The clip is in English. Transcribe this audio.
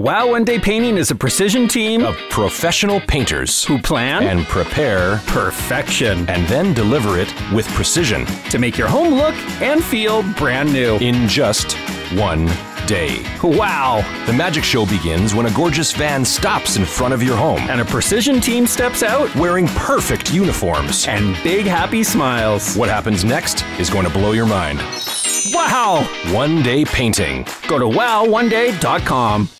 Wow One Day Painting is a precision team of professional painters who plan and prepare perfection and then deliver it with precision to make your home look and feel brand new in just one day. Wow! The magic show begins when a gorgeous van stops in front of your home and a precision team steps out wearing perfect uniforms and big happy smiles. What happens next is going to blow your mind. Wow! One day painting. Go to wowoneday.com.